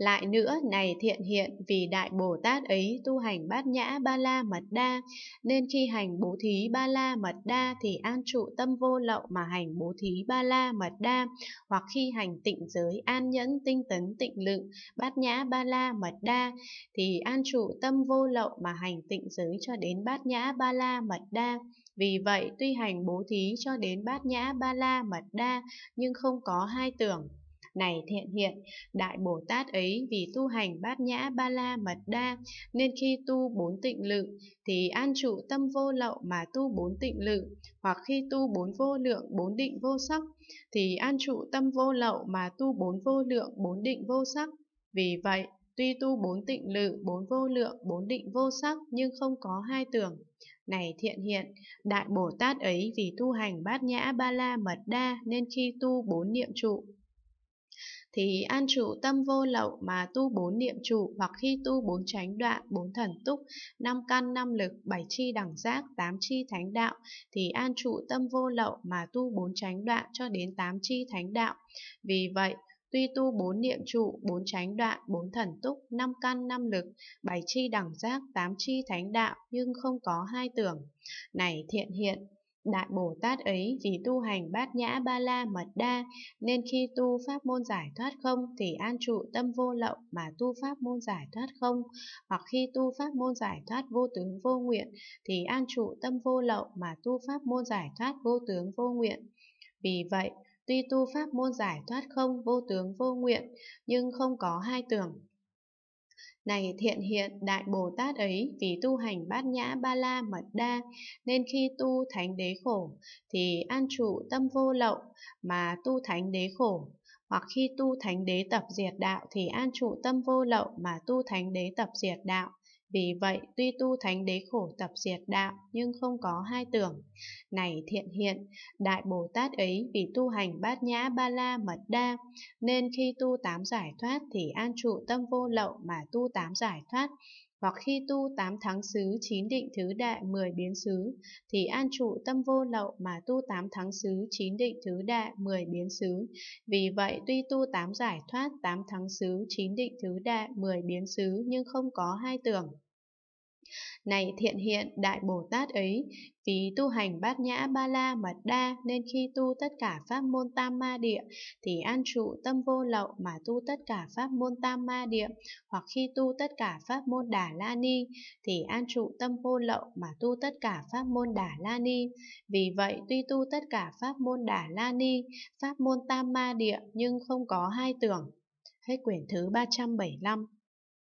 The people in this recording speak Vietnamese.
Lại nữa, này thiện hiện, vì Đại Bồ Tát ấy tu hành bát nhã ba la mật đa, nên khi hành bố thí ba la mật đa thì an trụ tâm vô lậu mà hành bố thí ba la mật đa, hoặc khi hành tịnh giới an nhẫn tinh tấn tịnh lự bát nhã ba la mật đa thì an trụ tâm vô lậu mà hành tịnh giới cho đến bát nhã ba la mật đa. Vì vậy, tuy hành bố thí cho đến bát nhã ba la mật đa nhưng không có hai tưởng này thiện hiện, Đại Bồ Tát ấy vì tu hành bát nhã ba la mật đa, nên khi tu bốn tịnh lự, thì an trụ tâm vô lậu mà tu bốn tịnh lự, hoặc khi tu bốn vô lượng, bốn định vô sắc, thì an trụ tâm vô lậu mà tu bốn vô lượng, bốn định vô sắc. Vì vậy, tuy tu bốn tịnh lự, bốn vô lượng, bốn định vô sắc, nhưng không có hai tưởng. Này thiện hiện, Đại Bồ Tát ấy vì tu hành bát nhã ba la mật đa nên khi tu bốn niệm trụ thì an trụ tâm vô lậu mà tu bốn niệm trụ hoặc khi tu bốn chánh đoạn, bốn thần túc, năm căn, năm lực, bảy chi đẳng giác, tám chi thánh đạo thì an trụ tâm vô lậu mà tu bốn chánh đoạn cho đến tám chi thánh đạo. Vì vậy, Tuy tu bốn niệm trụ, bốn chánh đoạn, bốn thần túc, năm căn, năm lực, bảy chi đẳng giác, tám chi thánh đạo nhưng không có hai tưởng. Này thiện hiện, Đại Bồ Tát ấy vì tu hành bát nhã ba la mật đa nên khi tu pháp môn giải thoát không thì an trụ tâm vô lậu mà tu pháp môn giải thoát không hoặc khi tu pháp môn giải thoát vô tướng vô nguyện thì an trụ tâm vô lậu mà tu pháp môn giải thoát vô tướng vô nguyện. Vì vậy, tuy tu pháp môn giải thoát không vô tướng vô nguyện nhưng không có hai tưởng này, thiện hiện Đại Bồ Tát ấy vì tu hành bát nhã ba la mật đa nên khi tu thánh đế khổ thì an trụ tâm vô lậu, mà tu thánh đế khổ hoặc khi tu thánh đế tập diệt đạo thì an trụ tâm vô lậu mà tu thánh đế tập diệt đạo. Vì vậy, tuy tu thánh đế khổ tập diệt đạo, nhưng không có hai tưởng. Này thiện hiện, Đại Bồ Tát ấy vì tu hành bát nhã ba la mật đa, nên khi tu tám giải thoát thì an trụ tâm vô lậu mà tu tám giải thoát, hoặc khi tu tám tháng xứ chín định thứ đại, mười biến xứ thì an trụ tâm vô lậu mà tu tám tháng xứ chín định thứ đại, mười biến xứ. Vì vậy, tuy tu tám giải thoát tám tháng xứ chín định thứ đại, mười biến xứ nhưng không có hai tưởng. Này thiện hiện Đại Bồ Tát ấy, vì tu hành bát nhã ba la mật đa nên khi tu tất cả pháp môn tam ma địa thì an trụ tâm vô lậu mà tu tất cả pháp môn tam ma địa hoặc khi tu tất cả pháp môn đà la ni thì an trụ tâm vô lậu mà tu tất cả pháp môn đà la ni. Vì vậy tuy tu tất cả pháp môn đà la ni, pháp môn tam ma địa nhưng không có hai tưởng. Hết quyển thứ 375